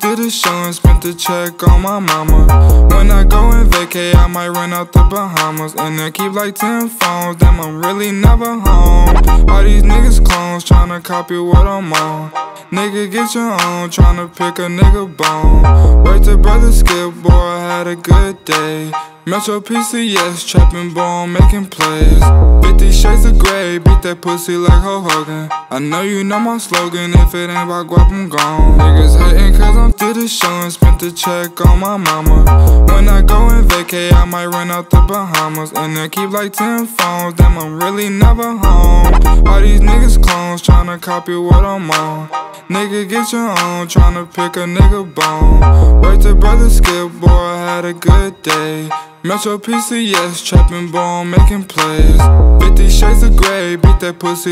did a show and spent the check on my mama. When I go and vacay, I might run out the Bahamas. And I keep like 10 phones, damn, I'm really never home. All these niggas clones tryna copy what I'm on. Nigga, get your own, tryna pick a nigga bone. Wait to brother Skip, boy, I had a good day. Metro PCS, trapping bone, making plays. 50 shades of gray, beat that pussy like Hulk Hogan. I know you know my slogan, if it ain't about guap, I'm gone. Niggas hating cause I'm through the show and spent the check on my mama. When I go and vacay, I might run out the Bahamas. And I keep like 10 phones, damn, I'm really never home. All these niggas clones tryna copy what I'm on. Nigga, get your own, tryna pick a nigga bone. Wait to brother Skip, boy, I had a good day. Metro PCS, trapping bone, making plays. 50 shades of gray, beat that pussy.